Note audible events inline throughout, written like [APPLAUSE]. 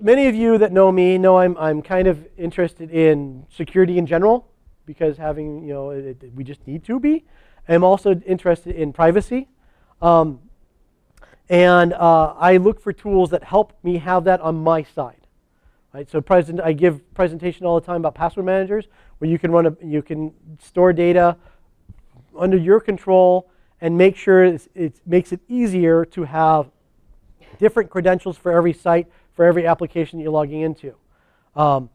many of you that know me know I'm, I'm kind of interested in security in general because having, you know, it, it, we just need to be. I'm also interested in privacy. Um, and uh, I look for tools that help me have that on my side. Right? So present, I give presentation all the time about password managers, where you can run a, you can store data under your control and make sure it makes it easier to have different credentials for every site, for every application that you're logging into. Um,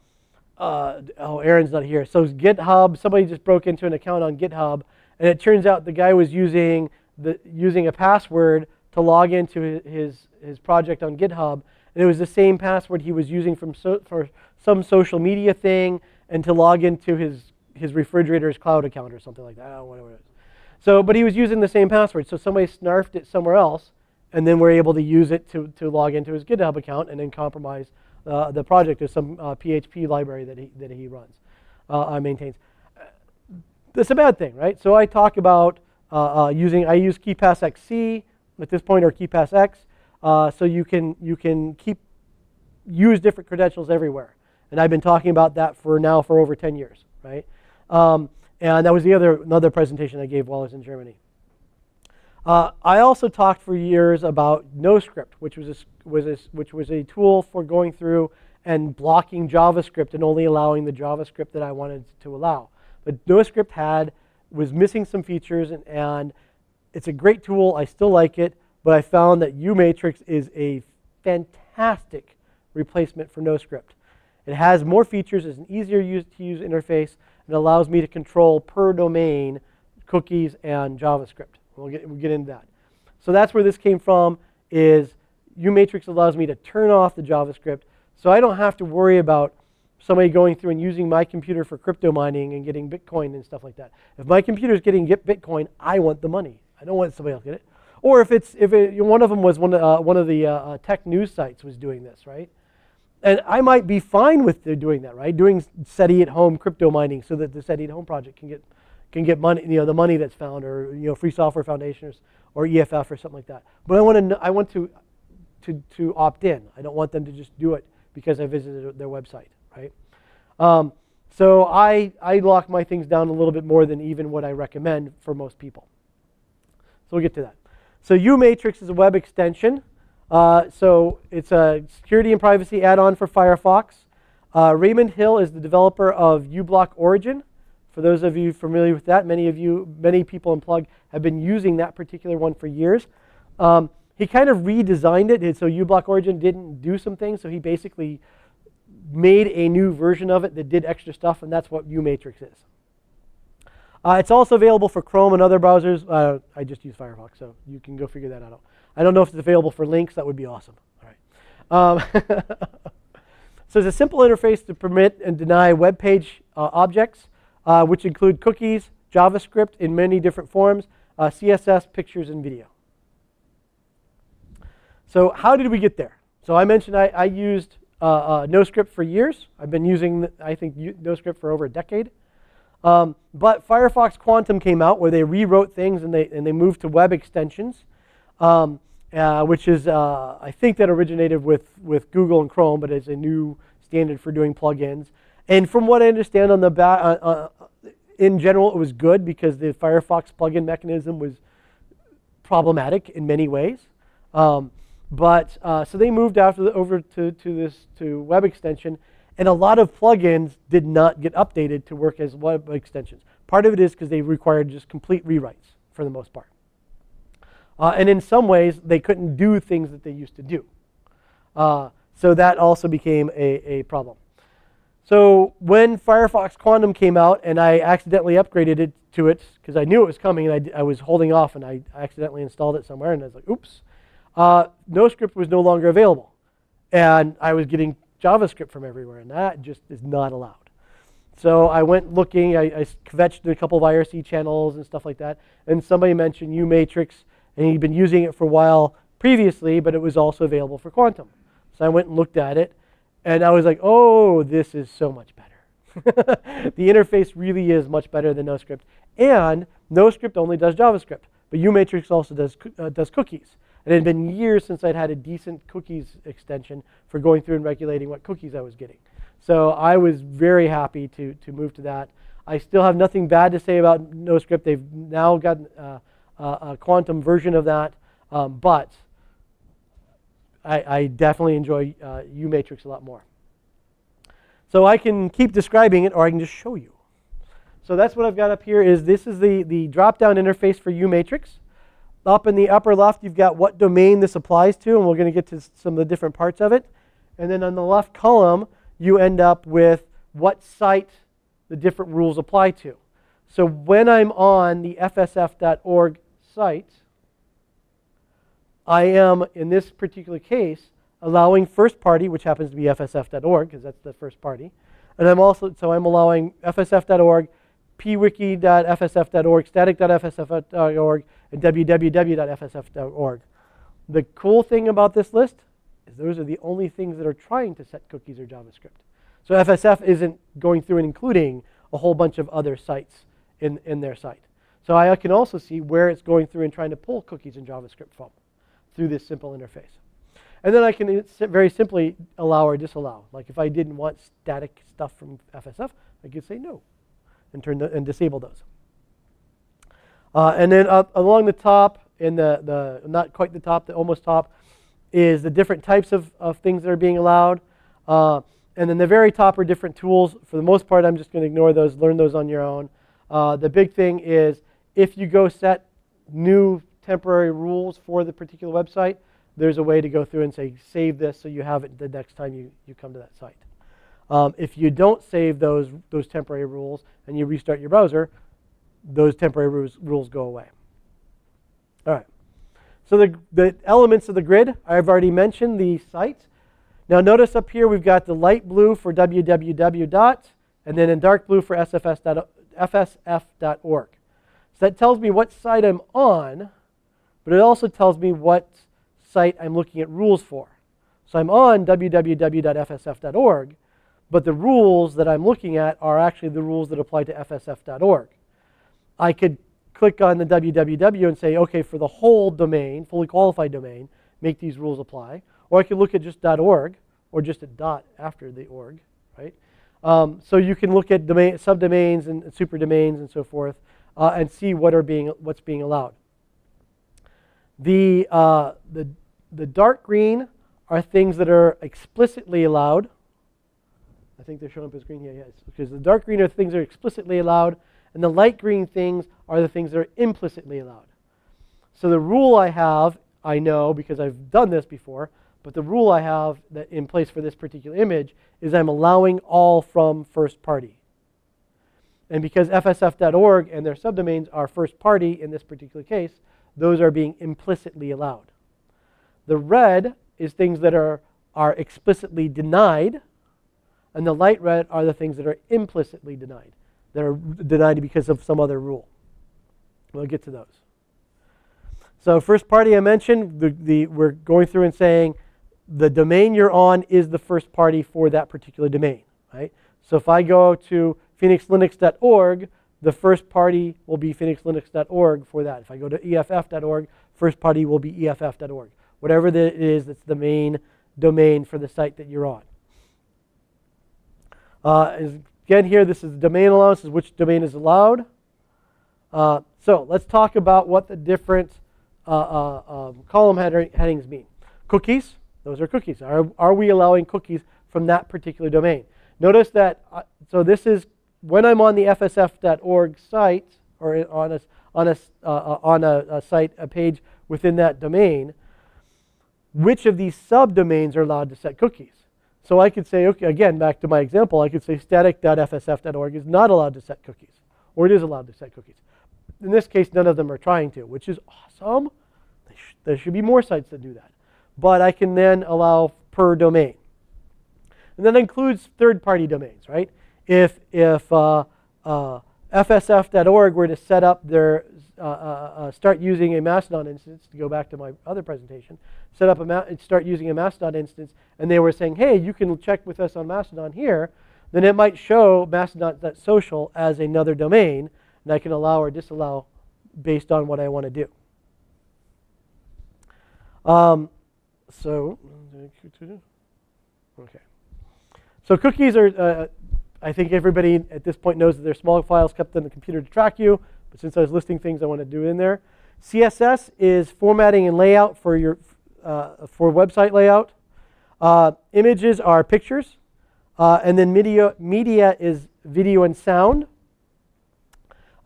uh, oh, Aaron's not here. So GitHub, somebody just broke into an account on GitHub, and it turns out the guy was using the using a password to log into his his project on GitHub, and it was the same password he was using from so, for some social media thing and to log into his his refrigerator's cloud account or something like that. I don't know what it was. So, but he was using the same password. So somebody snarfed it somewhere else, and then we're able to use it to, to log into his GitHub account and then compromise uh, the project of some uh, PHP library that he, that he runs, uh, maintains. That's a bad thing, right? So I talk about uh, uh, using, I use KeePass XC at this point, or KeePass X, uh, so you can, you can keep, use different credentials everywhere. And I've been talking about that for now for over 10 years, right? Um, and that was the other another presentation I gave while I was in Germany. Uh, I also talked for years about NoScript, which was a, was a, which was a tool for going through and blocking JavaScript and only allowing the JavaScript that I wanted to allow. But NoScript had was missing some features, and, and it's a great tool. I still like it, but I found that UMatrix is a fantastic replacement for NoScript. It has more features, it's an easier use, to use interface, and allows me to control per domain cookies and JavaScript. We'll get, we'll get into that. So that's where this came from is UMatrix allows me to turn off the JavaScript so I don't have to worry about somebody going through and using my computer for crypto mining and getting Bitcoin and stuff like that. If my computer is getting get Bitcoin, I want the money. I don't want somebody else to get it. Or if it's if it, one of them was one uh, one of the uh, uh, tech news sites was doing this, right? And I might be fine with doing that, right? Doing SETI at home crypto mining so that the SETI at home project can get can get money, you know, the money that's found, or you know, Free Software Foundation or, or EFF or something like that. But I want to I want to to to opt in. I don't want them to just do it because I visited their website, right? Um, so I I lock my things down a little bit more than even what I recommend for most people. So we'll get to that. So UMatrix is a web extension. Uh, so it's a security and privacy add-on for Firefox. Uh, Raymond Hill is the developer of uBlock Origin. For those of you familiar with that, many of you, many people in Plug have been using that particular one for years. Um, he kind of redesigned it, so uBlock Origin didn't do some things, so he basically made a new version of it that did extra stuff, and that's what UMatrix is. Uh, it's also available for Chrome and other browsers. Uh, I just use Firefox, so you can go figure that out. I don't know if it's available for links. That would be awesome. All right. Um, [LAUGHS] so it's a simple interface to permit and deny web page uh, objects, uh, which include cookies, JavaScript in many different forms, uh, CSS, pictures, and video. So how did we get there? So I mentioned I, I used uh, uh, NoScript for years. I've been using, I think, NoScript for over a decade. Um, but Firefox Quantum came out where they rewrote things and they, and they moved to web extensions. Um, uh, which is, uh, I think that originated with, with Google and Chrome, but it's a new standard for doing plugins. And from what I understand on the back, uh, uh, in general, it was good because the Firefox plugin mechanism was problematic in many ways. Um, but uh, so they moved after the, over to, to this to web extension, and a lot of plugins did not get updated to work as web extensions. Part of it is because they required just complete rewrites for the most part. Uh, and in some ways, they couldn't do things that they used to do. Uh, so that also became a, a problem. So when Firefox Quantum came out and I accidentally upgraded it to it because I knew it was coming and I, I, was holding off and I accidentally installed it somewhere and I was like, oops, uh, NoScript was no longer available. And I was getting JavaScript from everywhere and that just is not allowed. So I went looking, I, I kvetched a couple of IRC channels and stuff like that, and somebody mentioned UMatrix and he'd been using it for a while previously, but it was also available for Quantum. So I went and looked at it, and I was like, oh, this is so much better. [LAUGHS] the interface really is much better than NoScript. And NoScript only does JavaScript, but UMatrix also does, uh, does cookies. And it had been years since I'd had a decent cookies extension for going through and regulating what cookies I was getting. So I was very happy to, to move to that. I still have nothing bad to say about NoScript. They've now got uh, a quantum version of that, um, but I, I, definitely enjoy uh, UMatrix a lot more. So I can keep describing it, or I can just show you. So that's what I've got up here. Is this is the the drop-down interface for UMatrix. Up in the upper left, you've got what domain this applies to, and we're going to get to some of the different parts of it. And then on the left column, you end up with what site the different rules apply to. So when I'm on the fsf.org site, I am, in this particular case, allowing first party, which happens to be fsf.org, because that's the first party. And I'm also, so I'm allowing fsf.org, pwiki.fsf.org, static.fsf.org, and www.fsf.org. The cool thing about this list is those are the only things that are trying to set cookies or JavaScript. So FSF isn't going through and including a whole bunch of other sites in, in their site. So I can also see where it's going through and trying to pull cookies and JavaScript from through this simple interface. And then I can very simply allow or disallow. Like if I didn't want static stuff from FSF, I could say no and turn the, and disable those. Uh, and then up along the top, in the, the not quite the top, the almost top, is the different types of, of things that are being allowed. Uh, and then the very top are different tools. For the most part, I'm just going to ignore those, learn those on your own. Uh, the big thing is if you go set new temporary rules for the particular website, there's a way to go through and say, save this so you have it the next time you, you come to that site. Um, if you don't save those, those temporary rules and you restart your browser, those temporary rules, rules go away. All right. So the, the elements of the grid, I've already mentioned the site. Now notice up here we've got the light blue for www dot, and then in dark blue for sfs fsf.org. So that tells me what site I'm on, but it also tells me what site I'm looking at rules for. So I'm on www.fsf.org, but the rules that I'm looking at are actually the rules that apply to fsf.org. I could click on the www and say, okay, for the whole domain, fully qualified domain, make these rules apply. Or I could look at just .org or just a dot after the org, right? Um, so you can look at domain, subdomains and, superdomains and so forth uh, and see what are being, what's being allowed. The, uh, the, the dark green are things that are explicitly allowed. I think they're showing up as green here, yes. Because the dark green are things that are explicitly allowed, and the light green things are the things that are implicitly allowed. So the rule I have, I know because I've done this before, but the rule I have that in place for this particular image is I'm allowing all from first party. And because fsf.org and their subdomains are first party in this particular case, those are being implicitly allowed. The red is things that are, are explicitly denied, and the light red are the things that are implicitly denied, that are denied because of some other rule. We'll get to those. So first party I mentioned, the, the, we're going through and saying the domain you're on is the first party for that particular domain, right? So if I go to phoenixlinux.org, the first party will be phoenixlinux.org for that. If I go to EFF.org, first party will be EFF.org. Whatever it is that's the main domain for the site that you're on. Uh, again, here, this is domain allowances, which domain is allowed. Uh, so let's talk about what the different uh, uh um, column header headings mean. Cookies, those are cookies. Are, are we allowing cookies from that particular domain? Notice that, uh, so this is when I'm on the fsf.org site, or on a, on a, uh, on a, a site, a page within that domain, which of these subdomains are allowed to set cookies? So I could say, okay, again, back to my example, I could say static.fsf.org is not allowed to set cookies, or it is allowed to set cookies. In this case, none of them are trying to, which is awesome. There should be more sites that do that but I can then allow per domain. And that includes third-party domains, right? If, if uh, uh, fsf.org were to set up their, uh, uh, uh, start using a Mastodon instance, to go back to my other presentation, set up a, start using a Mastodon instance, and they were saying, hey, you can check with us on Mastodon here, then it might show mastodon.social as another domain, and I can allow or disallow based on what I want to do. Um, so, okay. So cookies are, uh, I think everybody at this point knows that they're small files kept on the computer to track you. But since I was listing things, I want to do in there. CSS is formatting and layout for your uh, for website layout. Uh, images are pictures, uh, and then media media is video and sound.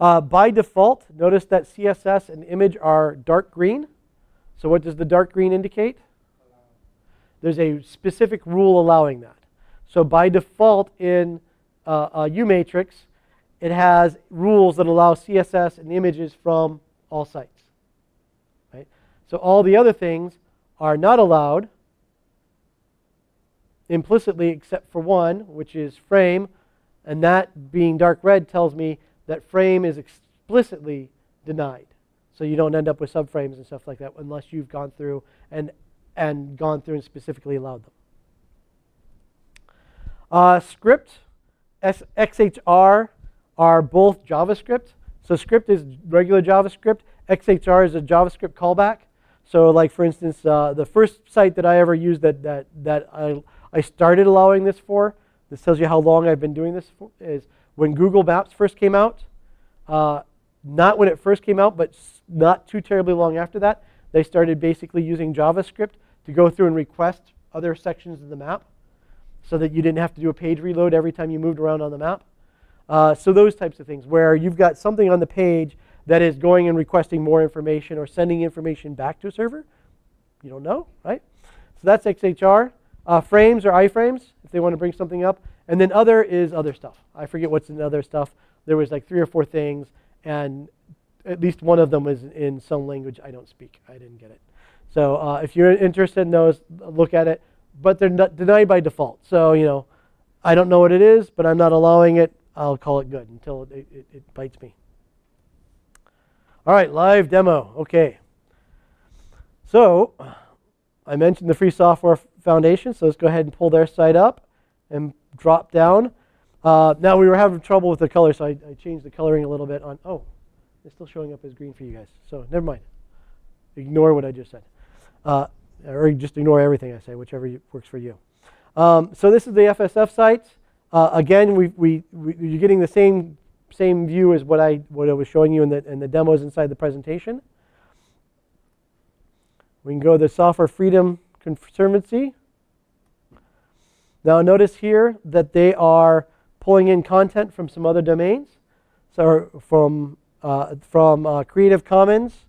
Uh, by default, notice that CSS and image are dark green. So what does the dark green indicate? There's a specific rule allowing that. So by default in uh, uh, UMatrix, it has rules that allow CSS and images from all sites. Right? So all the other things are not allowed implicitly except for one, which is frame, and that being dark red tells me that frame is explicitly denied. So you don't end up with subframes and stuff like that unless you've gone through and, and gone through and specifically allowed them. Uh, script, XHR are both JavaScript. So script is regular JavaScript. XHR is a JavaScript callback. So like for instance, uh, the first site that I ever used that, that, that I, I started allowing this for, this tells you how long I've been doing this for, is when Google Maps first came out, uh, not when it first came out, but not too terribly long after that, they started basically using JavaScript to go through and request other sections of the map so that you didn't have to do a page reload every time you moved around on the map. Uh, so those types of things where you've got something on the page that is going and requesting more information or sending information back to a server. You don't know, right? So that's XHR. Uh, frames or iframes, if they want to bring something up. And then other is other stuff. I forget what's in other stuff. There was like three or four things, and at least one of them was in some language I don't speak. I didn't get it. So uh, if you're interested in those, look at it. But they're denied by default. So, you know, I don't know what it is, but I'm not allowing it. I'll call it good until it, it, it bites me. All right, live demo. Okay. So I mentioned the Free Software Foundation, so let's go ahead and pull their site up and drop down. Uh, now we were having trouble with the color, so I, I, changed the coloring a little bit on. Oh, it's still showing up as green for you guys. So never mind. Ignore what I just said, uh, or just ignore everything I say, whichever works for you. Um, so this is the FSF site. Uh, again, we, we, we, you're getting the same same view as what I what I was showing you in the in the demos inside the presentation. We can go to the Software Freedom Conservancy. Now notice here that they are pulling in content from some other domains. So from, uh, from uh, Creative Commons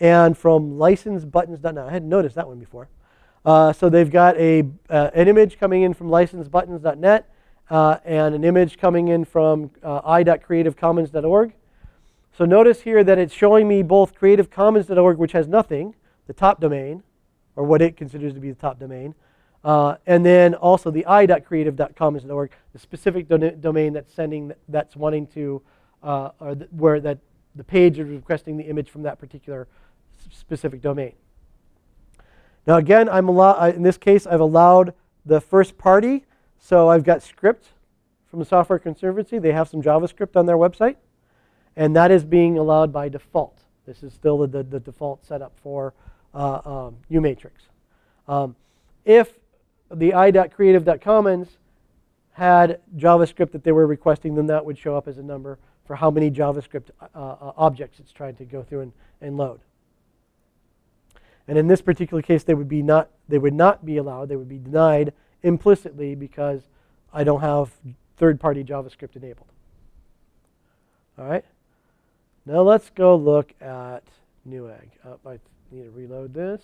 and from licensebuttons.net. I hadn't noticed that one before. Uh, so they've got a, uh, an image coming in from licensebuttons.net uh, and an image coming in from uh, i.creativecommons.org. So notice here that it's showing me both creativecommons.org, which has nothing, the top domain, or what it considers to be the top domain, uh, and then also the i.creativecommons.org, the specific do domain that's sending, that's wanting to, uh, or where that the page is requesting the image from that particular specific domain. Now again, I'm in this case, I've allowed the first party. So I've got script from the Software Conservancy. They have some JavaScript on their website. And that is being allowed by default. This is still the, the, the default setup for uh, um, UMatrix. Um, if the i.creativecommons had JavaScript that they were requesting, then that would show up as a number for how many JavaScript uh, uh, objects it's trying to go through and, and load. And in this particular case, they would, be not, they would not be allowed. They would be denied implicitly because I don't have third-party JavaScript enabled. All right. Now let's go look at Newegg. Oh, I need to reload this.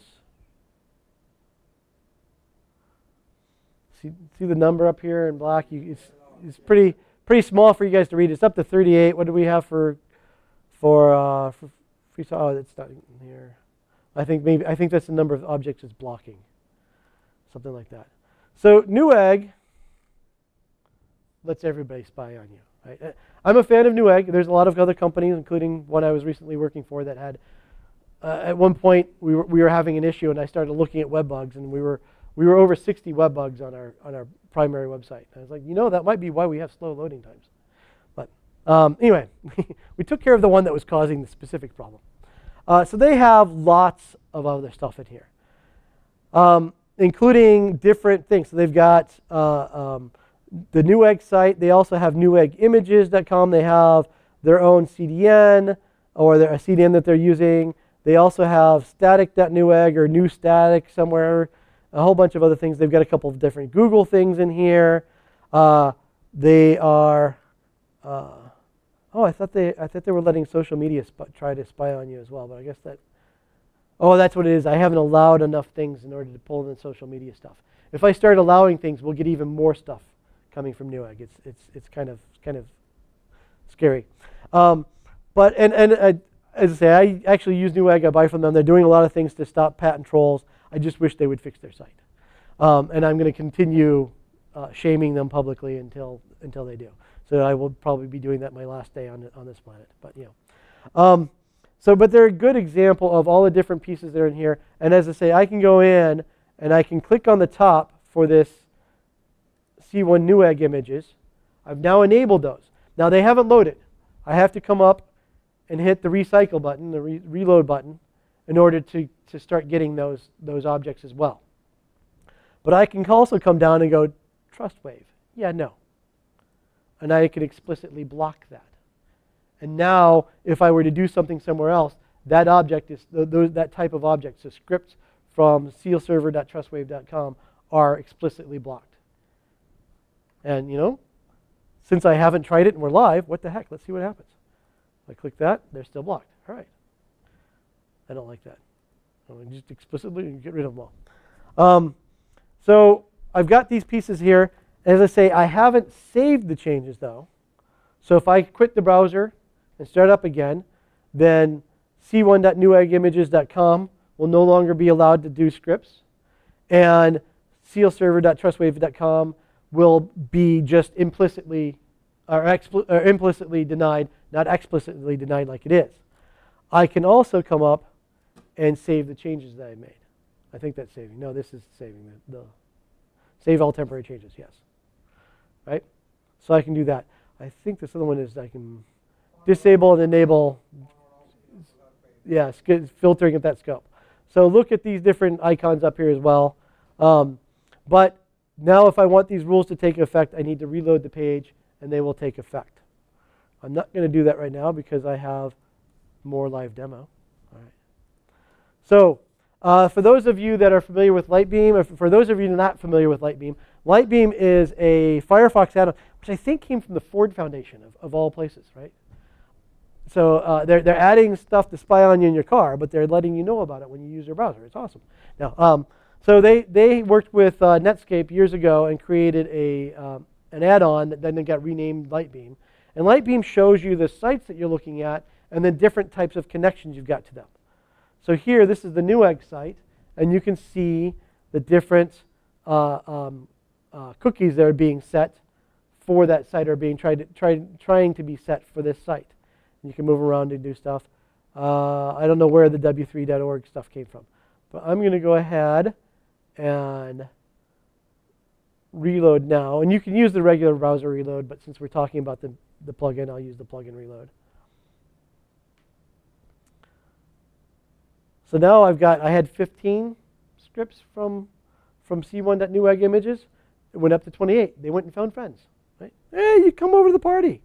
See, see the number up here in black? You, it's, it's pretty pretty small for you guys to read. It's up to 38. What do we have for for uh, for free? Oh, it's not here. I think maybe I think that's the number of objects it's blocking, something like that. So Newegg lets everybody spy on you. Right? Uh, I'm a fan of Newegg. There's a lot of other companies, including one I was recently working for, that had. Uh, at one point, we were, we were having an issue, and I started looking at web bugs, and we were we were over 60 web bugs on our on our primary website. And I was like, you know, that might be why we have slow loading times. But um, anyway, [LAUGHS] we took care of the one that was causing the specific problem. Uh, so they have lots of other stuff in here. um, including different things. So they've got uh, um, the Newegg site. They also have neweggimages.com. They have their own CDN or their, a CDN that they're using. They also have static.newegg or new static somewhere, a whole bunch of other things. They've got a couple of different Google things in here. Uh, they are, uh, oh, I thought they, I thought they were letting social media try to spy on you as well, but I guess that, oh, that's what it is. I haven't allowed enough things in order to pull in social media stuff. If I start allowing things, we'll get even more stuff coming from Newegg. It's, it's, it's kind of, kind of scary. Um, but, and, and uh, as I say, I actually use Newegg. I buy from them. They're doing a lot of things to stop patent trolls. I just wish they would fix their site. Um, and I'm going to continue uh, shaming them publicly until, until they do. So I will probably be doing that my last day on, on this planet. But, you know. Um, so, but they're a good example of all the different pieces that are in here. And as I say, I can go in and I can click on the top for this C1 Newegg images. I've now enabled those. Now they haven't loaded. I have to come up and hit the recycle button, the re reload button, in order to, to start getting those, those objects as well. But I can also come down and go, Trustwave. Yeah, no. And I could explicitly block that. And now, if I were to do something somewhere else, that object is those, that type of object, so scripts from sealserver.trustwave.com are explicitly blocked. And you know, since I haven't tried it and we're live, what the heck? Let's see what happens. I click that, they're still blocked. All right. I don't like that. I just explicitly get rid of them all. Um, so I've got these pieces here. As I say, I haven't saved the changes though. So if I quit the browser and start up again, then c1.neweggimages.com will no longer be allowed to do scripts. And sealserver.trustwave.com will be just implicitly or, or implicitly denied not explicitly denied like it is. I can also come up and save the changes that I made. I think that's saving. No, this is saving the, the save all temporary changes, yes. Right? So I can do that. I think this other one is I can disable and enable yeah, filtering at that scope. So look at these different icons up here as well. Um, but now if I want these rules to take effect, I need to reload the page and they will take effect. I'm not going to do that right now because I have more live demo. All right. So uh, for those of you that are familiar with Lightbeam, or for those of you not familiar with Lightbeam, Lightbeam is a Firefox add-on, which I think came from the Ford Foundation of, of all places, right? So uh, they're, they're adding stuff to spy on you in your car, but they're letting you know about it when you use your browser. It's awesome. Now, um, so they, they worked with uh, Netscape years ago and created a, um, an add-on that then got renamed Lightbeam. And Lightbeam shows you the sites that you're looking at and the different types of connections you've got to them. So here, this is the Newegg site, and you can see the different uh, um, uh, cookies that are being set for that site are being tried to, try, trying to be set for this site. And you can move around and do stuff. Uh, I don't know where the w3.org stuff came from. But I'm going to go ahead and reload now. And you can use the regular browser reload, but since we're talking about the the plugin, I'll use the plugin reload. So now I've got, I had 15 scripts from, from C1.newegg images. It went up to 28. They went and found friends. Right? Hey, you come over to the party.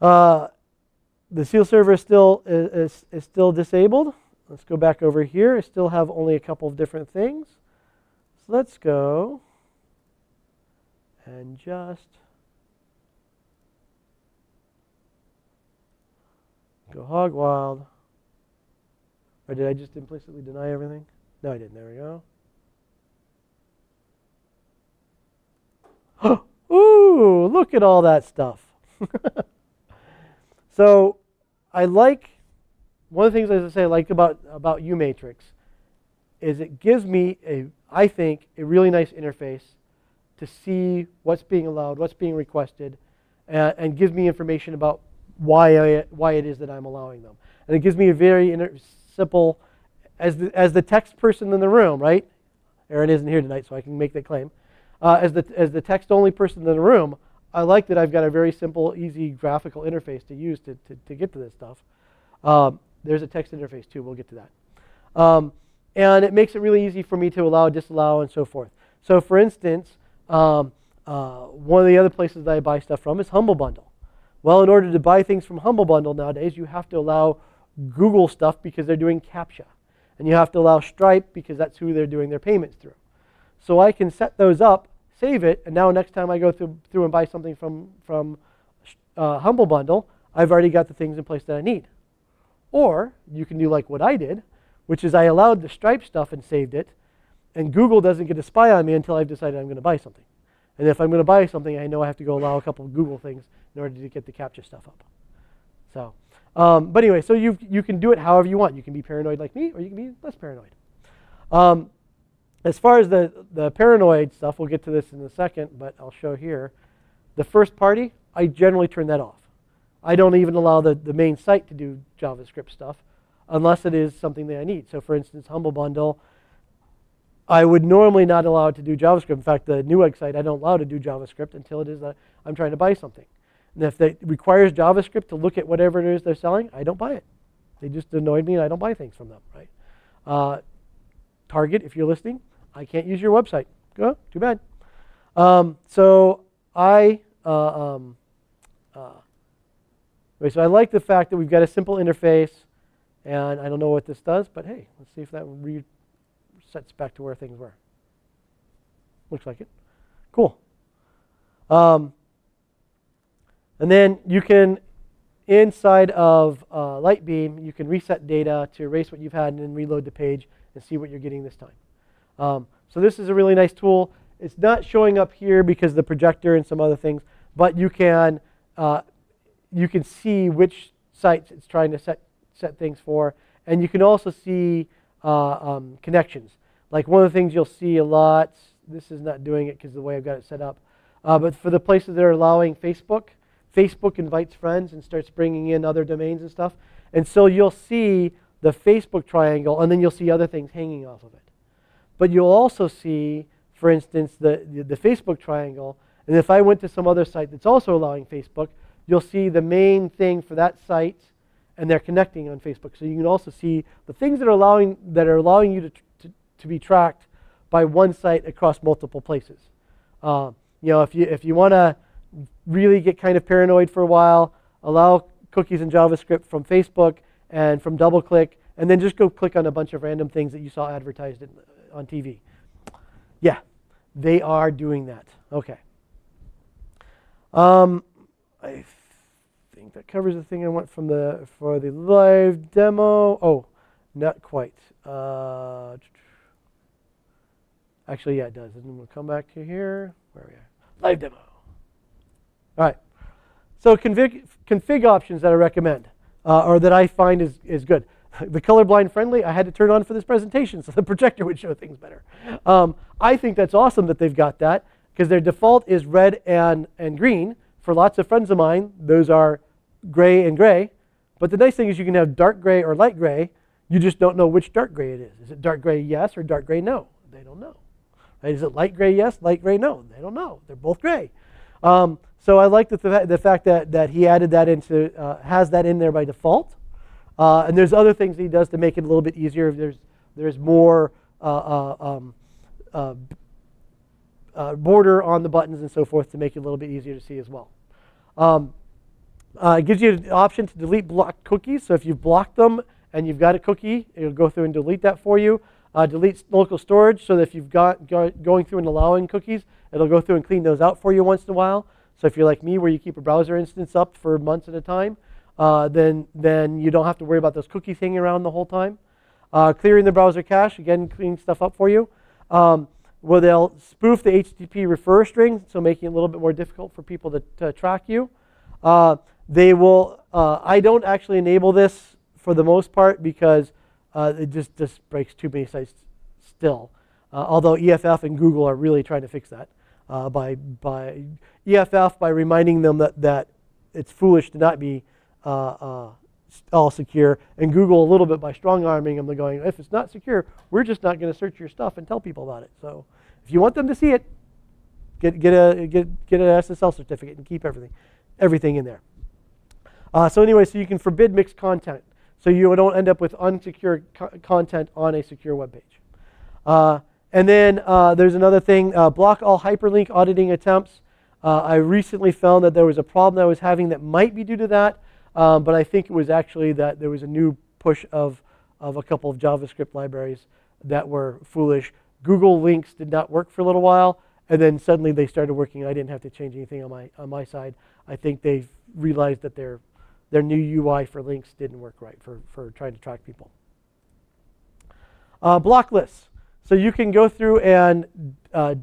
Uh, the seal server is still, is, is still disabled. Let's go back over here. I still have only a couple of different things. So let's go and just Go hog wild. Or did I just implicitly deny everything? No, I didn't. There we go. [GASPS] Ooh, look at all that stuff. [LAUGHS] so I like, one of the things, as I say, I like about, about UMatrix is it gives me, a, I think, a really nice interface to see what's being allowed, what's being requested, uh, and gives me information about why, I, why it is that I'm allowing them. And it gives me a very simple, as the, as the text person in the room, right? Aaron isn't here tonight, so I can make that claim. Uh, as, the, as the text only person in the room, I like that I've got a very simple, easy graphical interface to use to, to, to get to this stuff. Um, there's a text interface too. We'll get to that. Um, and it makes it really easy for me to allow, disallow, and so forth. So for instance, um, uh, one of the other places that I buy stuff from is Humble Bundle. Well, in order to buy things from Humble Bundle nowadays, you have to allow Google stuff because they're doing CAPTCHA. And you have to allow Stripe because that's who they're doing their payments through. So I can set those up, save it, and now next time I go through, through and buy something from, from uh, Humble Bundle, I've already got the things in place that I need. Or you can do like what I did, which is I allowed the Stripe stuff and saved it, and Google doesn't get a spy on me until I've decided I'm going to buy something. And if I'm going to buy something, I know I have to go allow a couple of Google things in order to get the CAPTCHA stuff up. So, um, but anyway, so you you can do it however you want. You can be paranoid like me, or you can be less paranoid. Um, as far as the the paranoid stuff, we'll get to this in a second, but I'll show here. The first party, I generally turn that off. I don't even allow the, the main site to do JavaScript stuff unless it is something that I need. So for instance, Humble Bundle, I would normally not allow it to do JavaScript. In fact, the Newegg site, I don't allow to do JavaScript until it is that I'm trying to buy something. And if it requires JavaScript to look at whatever it is they're selling, I don't buy it. They just annoyed me and I don't buy things from them, right? Uh, Target, if you're listening, I can't use your website. Oh, too bad. Um, so I, uh, um, uh, so I like the fact that we've got a simple interface and I don't know what this does, but hey, let's see if that resets back to where things were. Looks like it. Cool. Um, and then you can, inside of uh, Lightbeam, you can reset data to erase what you've had and then reload the page and see what you're getting this time. Um, so this is a really nice tool. It's not showing up here because the projector and some other things, but you can uh, you can see which sites it's trying to set set things for, and you can also see uh, um, connections. Like one of the things you'll see a lot. This is not doing it because the way I've got it set up. Uh, but for the places that are allowing Facebook, Facebook invites friends and starts bringing in other domains and stuff. And so you'll see the Facebook triangle, and then you'll see other things hanging off of it. But you'll also see, for instance, the, the, the Facebook triangle. And if I went to some other site that's also allowing Facebook, you'll see the main thing for that site, and they're connecting on Facebook. So you can also see the things that are allowing, that are allowing you to, to, to be tracked by one site across multiple places. Uh, you know, if you, if you want to really get kind of paranoid for a while, allow cookies and JavaScript from Facebook and from DoubleClick, and then just go click on a bunch of random things that you saw advertised in, on TV. Yeah, they are doing that. Okay. Um, I think that covers the thing I want from the for the live demo. Oh, not quite. Uh, actually, yeah, it does. And we'll come back to here. Where we are? Live demo. All right. So config, config options that I recommend uh, or that I find is, is good. The colorblind friendly, I had to turn on for this presentation so the projector would show things better. Um, I think that's awesome that they've got that because their default is red and, and green. For lots of friends of mine, those are gray and gray. But the nice thing is you can have dark gray or light gray. You just don't know which dark gray it is. Is it dark gray yes or dark gray no? They don't know. Right? Is it light gray yes, light gray no? They don't know. They're both gray. Um, so I like the, the fact that, that he added that into, uh, has that in there by default. Uh, and there's other things he does to make it a little bit easier. There's, there's more uh, uh um, uh, uh, border on the buttons and so forth to make it a little bit easier to see as well. Um, it gives you the option to delete blocked cookies. So if you've blocked them and you've got a cookie, it'll go through and delete that for you. delete local storage so that if you've got go, going through and allowing cookies, it'll go through and clean those out for you once in a while. So if you're like me, where you keep a browser instance up for months at a time, uh, then, then you don't have to worry about those cookies hanging around the whole time. Uh, clearing the browser cache, again, cleaning stuff up for you. Um, well, they'll spoof the HTTP refer string, so making it a little bit more difficult for people to, to track you. Uh, they will, uh, I don't actually enable this for the most part because uh, it just, just breaks too many sites still. Uh, although EFF and Google are really trying to fix that by, by EFF by reminding them that, that it's foolish to not be all secure, and Google a little bit by strong arming them. Going, if it's not secure, we're just not going to search your stuff and tell people about it. So if you want them to see it, get, get, a, get, get an SSL certificate and keep everything, everything in there. Uh, so anyway, so you can forbid mixed content. so you don't end up with unsecure co- content on a secure web page. Uh, and then uh, there's another thing uh, block all hyperlink auditing attempts. Uh, I recently found that there was a problem I was having that might be due to that, um, but I think it was actually that there was a new push of, of a couple of JavaScript libraries that were foolish. Google links did not work for a little while, and then suddenly they started working. I didn't have to change anything on my, on my side. I think they've realized that their, their new UI for links didn't work right for, for trying to track people. Uh, block lists. So you can go through and uh,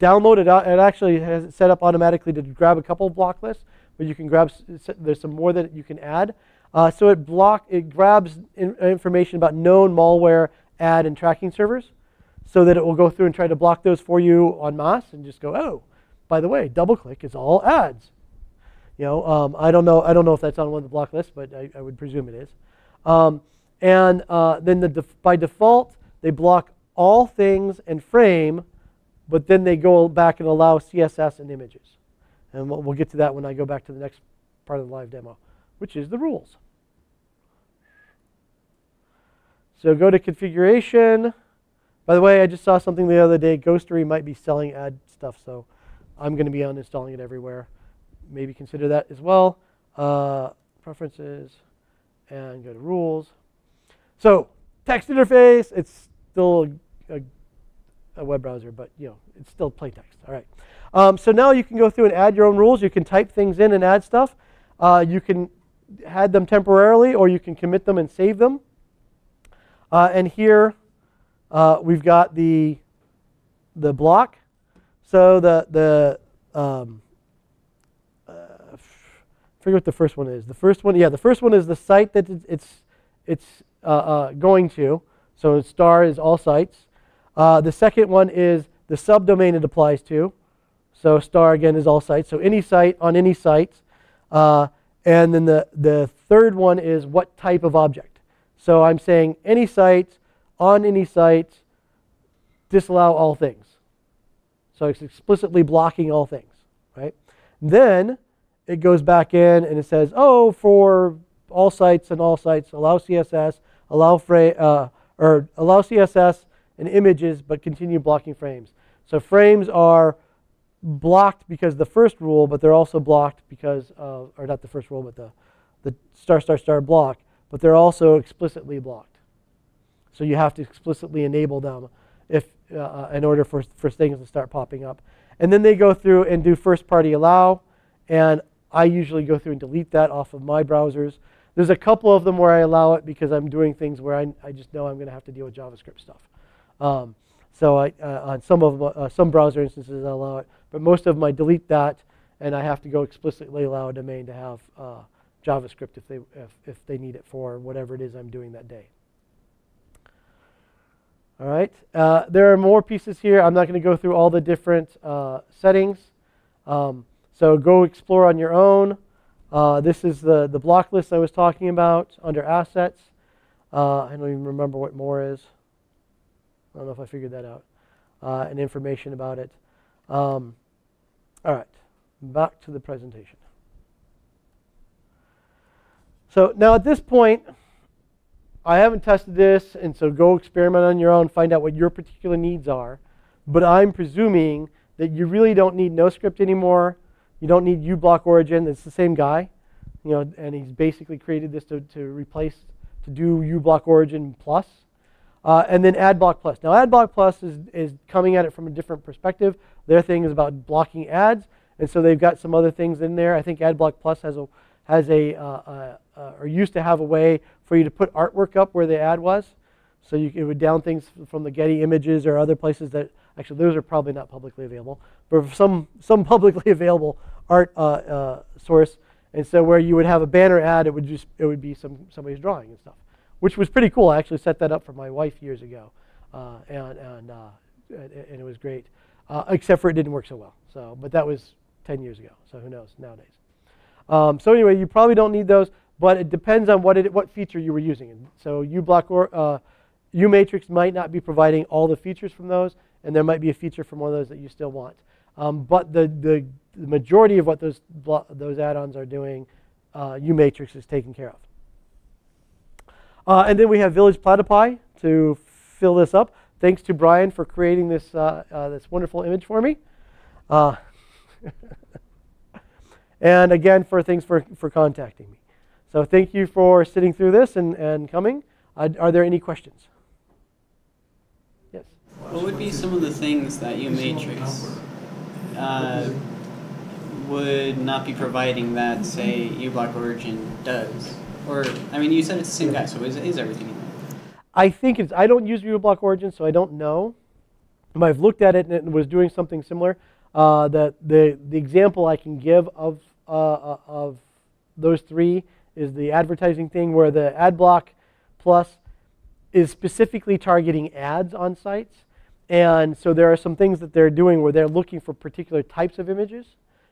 download it. It actually has it set up automatically to grab a couple of block lists, but you can grab. There's some more that you can add. Uh, so it block it grabs in, information about known malware, ad, and tracking servers, so that it will go through and try to block those for you en masse, and just go, oh, by the way, DoubleClick is all ads. You know, um, I don't know. I don't know if that's on one of the block lists, but I, I would presume it is. Um, and uh, then the def by default, they block all things and frame, but then they go back and allow CSS and images. And we'll, we'll get to that when I go back to the next part of the live demo, which is the rules. So go to configuration. By the way, I just saw something the other day. Ghostery might be selling ad stuff, so I'm going to be uninstalling it everywhere. Maybe consider that as well. Uh, preferences, and go to rules. So text interface, it's still a, a, web browser, but you know it's still plain text. All right. Um, so now you can go through and add your own rules. You can type things in and add stuff. Uh, you can add them temporarily, or you can commit them and save them. Uh, and here uh, we've got the the block. So the the um, uh, what the first one is. The first one, yeah, the first one is the site that it's it's uh, uh, going to. So star is all sites. Uh, the second one is the subdomain it applies to. So star again is all sites. So any site on any site. Uh, and then the, the third one is what type of object. So I'm saying any site, on any site, disallow all things. So it's explicitly blocking all things, right? Then it goes back in and it says, oh, for all sites and all sites, allow CSS, allow fra- uh, or allow CSS and images, but continue blocking frames. So frames are blocked because of the first rule, but they're also blocked because of, or not the first rule, but the, the star star star block, but they're also explicitly blocked. So you have to explicitly enable them if uh, uh, in order for, for things to start popping up. And then they go through and do first party allow, and I usually go through and delete that off of my browsers. There's a couple of them where I allow it because I'm doing things where I, I just know I'm going to have to deal with JavaScript stuff. Um, so I, uh, on some of uh, some browser instances I allow it, but most of them I delete that, and I have to go explicitly allow a domain to have uh, JavaScript if they if, if they need it for whatever it is I'm doing that day. All right, uh, there are more pieces here. I'm not going to go through all the different uh, settings. Um, so go explore on your own. Uh, this is the, the block list I was talking about under assets. I don't even remember what more is. I don't know if I figured that out. Uh, and information about it. Um, all right, back to the presentation. So now at this point, I haven't tested this, and so go experiment on your own, find out what your particular needs are. But I'm presuming that you really don't need NoScript anymore you don't need uBlock Origin. It's the same guy, you know, and he's basically created this to, to replace, to do uBlock Origin Plus. Uh, and then AdBlock Plus. Now, AdBlock Plus is, is coming at it from a different perspective. Their thing is about blocking ads, and so they've got some other things in there. I think AdBlock Plus has a has a uh, uh, uh, or used to have a way for you to put artwork up where the ad was, so you it would down things from the Getty images or other places that Actually, those are probably not publicly available, but some, some [LAUGHS] publicly available art uh, uh, source. And so where you would have a banner ad, it would just it would be some somebody's drawing and stuff, which was pretty cool. I actually set that up for my wife years ago, uh, and and, uh, and, and it was great. Uh, except for it didn't work so well. So, but that was 10 years ago. So who knows nowadays? Um, so anyway, you probably don't need those, but it depends on what it, what feature you were using. So uBlock or uh, uMatrix might not be providing all the features from those, and there might be a feature from one of those that you still want. Um, but the, the, the, majority of what those, those add-ons are doing, uh, uMatrix is taking care of. Uh, and then we have Village Platypi to fill this up. Thanks to Brian for creating this, uh, uh, this wonderful image for me. Uh, [LAUGHS] and again, for things for, for contacting me. So thank you for sitting through this and, and coming. Uh, are there any questions? Yes. What would be some of the things that uMatrix uh, would not be providing that, say, uBlock Origin does? Or, I mean, you said it's the same guy, so is, is everything? I think it's, I don't use uBlock Origin, so I don't know. But I've looked at it and it was doing something similar. Uh, the, the, the example I can give of, uh, uh of those three is the advertising thing where the AdBlock Plus is specifically targeting ads on sites. And so there are some things that they're doing where they're looking for particular types of images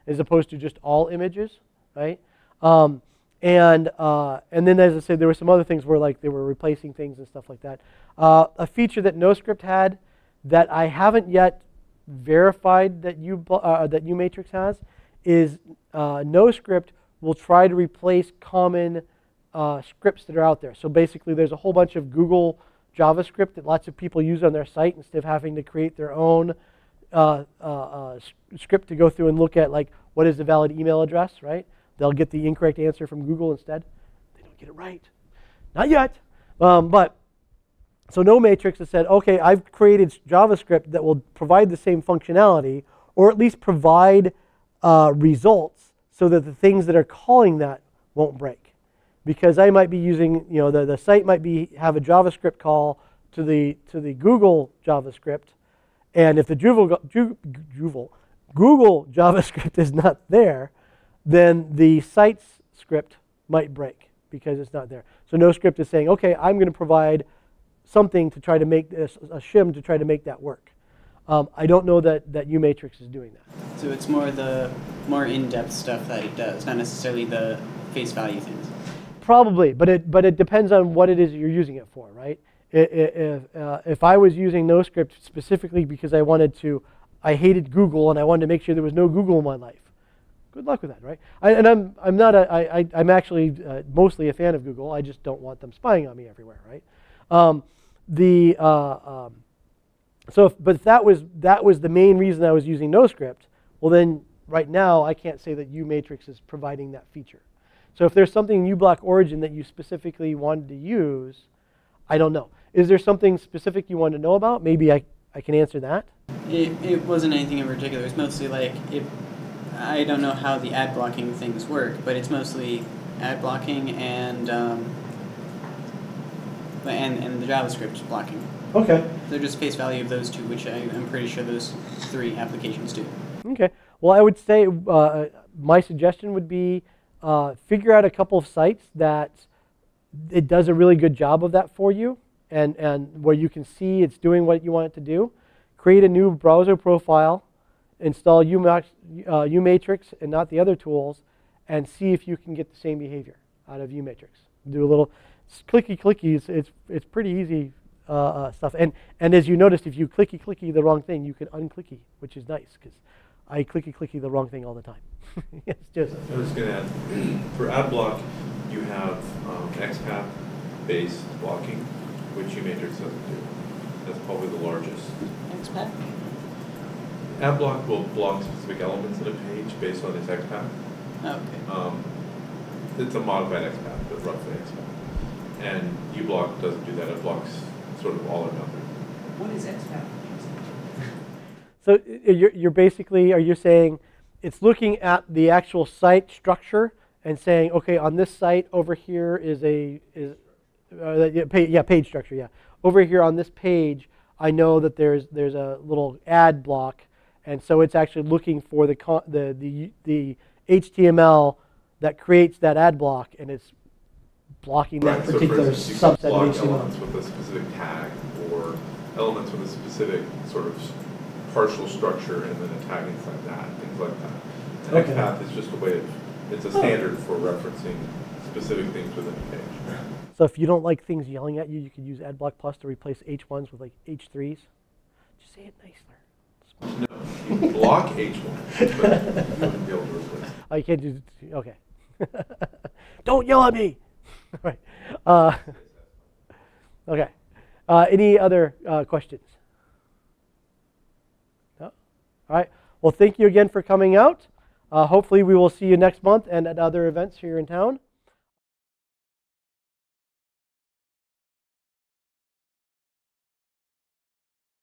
as opposed to just all images, right? Um, and, uh, and then, as I said, there were some other things where like they were replacing things and stuff like that. Uh, a feature that NoScript had that I haven't yet verified that you uh, that uMatrix has is uh, NoScript will try to replace common uh, scripts that are out there. So basically, there's a whole bunch of Google JavaScript that lots of people use on their site instead of having to create their own uh, script to go through and look at like what is the valid email address, right? They'll get the incorrect answer from Google instead. They don't get it right, not yet. Um, but so no matrix has said, okay, I've created JavaScript that will provide the same functionality, or at least provide uh, results, so that the things that are calling that won't break because I might be using, you know, the, the site might be have a JavaScript call to the to the Google JavaScript, and if the Juval, Ju, Juval, Google [LAUGHS] JavaScript is not there, then the site's script might break because it's not there. So NoScript is saying, okay, I'm going to provide something to try to make this a shim to try to make that work. Um, I don't know that that uMatrix is doing that. So it's more the more in-depth stuff that it does, not necessarily the face value things. Probably, but it but it depends on what it is you're using it for, right? If uh, if I was using NoScript specifically because I wanted to, I hated Google and I wanted to make sure there was no Google in my life. Good luck with that, right? I, and I'm I'm not a I, I I'm actually uh, mostly a fan of Google. I just don't want them spying on me everywhere, right? Um, the uh, um, so, if, but if that was that was the main reason I was using NoScript, well then right now I can't say that uMatrix is providing that feature. So if there's something in uBlock Origin that you specifically wanted to use, I don't know. Is there something specific you want to know about? Maybe I, I can answer that. It, it wasn't anything in particular. It's mostly like, it, I don't know how the ad blocking things work, but it's mostly ad blocking and, um, and, and the JavaScript blocking. Okay. They're just face value of those two, which I, am pretty sure those three applications do. Okay. Well, I would say uh, my suggestion would be uh, figure out a couple of sites that it does a really good job of that for you and, and where you can see it's doing what you want it to do. Create a new browser profile, install uMatrix, uh, and not the other tools, and see if you can get the same behavior out of uMatrix. Do a little clicky clicky, it's, it's, it's pretty easy uh, uh, stuff. And, and as you noticed, if you clicky clicky the wrong thing, you can unclicky, which is nice because I clicky clicky the wrong thing all the time. [LAUGHS] it's just. I was going to add, [CLEARS THROAT] for ad block, you have um, XPath based blocking, which uMatrix doesn't do. That's probably the largest. XPath? Ad block will block specific elements in a page based on its XPath. Okay. Um, it's a modified XPath, but roughly XPath. And uBlock doesn't do that. It blocks sort of all or nothing. What is XPath? So you're, you're basically, are you saying it's looking at the actual site structure and saying, okay, on this site over here is a, is, uh, yeah, page, yeah, page structure, yeah. Over here on this page, I know that there's, there's a little ad block, and so it's actually looking for the, the, the, the HTML that creates that ad block, and it's blocking right, that particular so instance, subset of HTML. elements with a specific tag or elements with a specific sort of partial structure and then a tag inside that, things like that. An Okay. XPath is just a way of, it's a standard for referencing specific things within a page. So if you don't like things yelling at you, you could use AdBlock Plus to replace H1s with like H3s. Just say it nicer. No, you can block H1, but you wouldn't be able to replace it. Oh, can't do. Okay. [LAUGHS] don't yell at me. [LAUGHS] right. Uh, [LAUGHS] Okay. Uh, any other uh, questions? No? All right. Well, thank you again for coming out. Uh, hopefully, we will see you next month and at other events here in town.